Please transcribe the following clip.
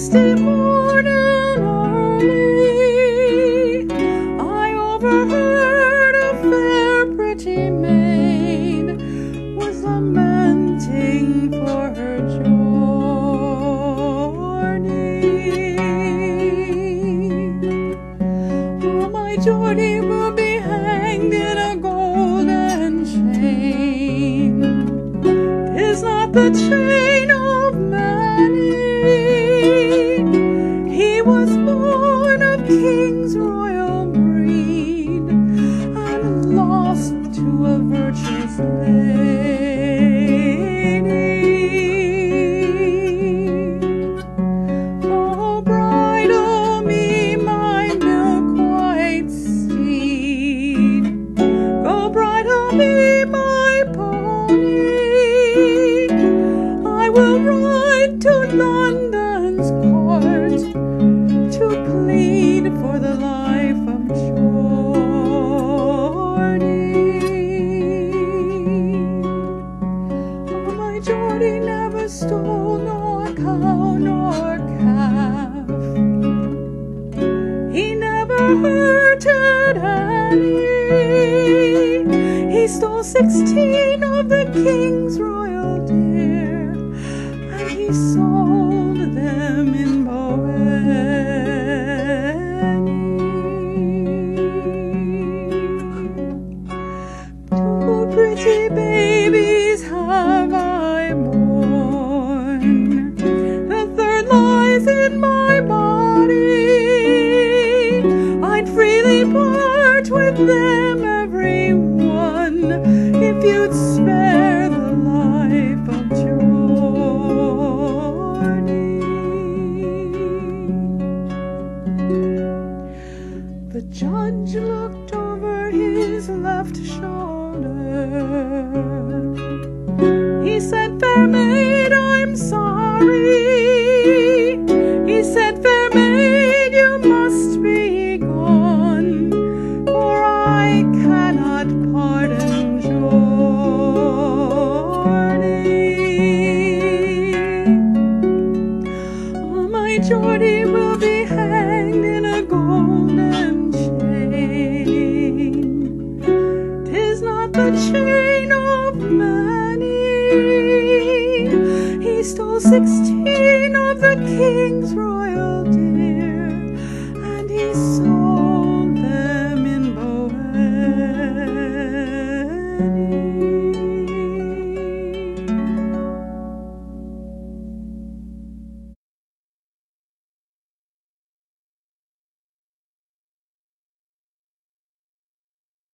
Wednesday morning early, I overheard a fair pretty maid was lamenting for her Geordie. Oh, my Geordie will be hanged in a golden chain. Is not the chain. Lost to a virtuous lady. Stole nor cow nor calf. He never hurted any. He stole sixteen of the king's royal deer, and he sold my body. I'd freely part with them, every one, if you'd spare the life of Geordie. The judge looked over his left shoulder. He said, Fair maid, I'm sorry. Geordie will be hanged in a golden chain. Tis not the chain of money. He stole sixteen of the king's royal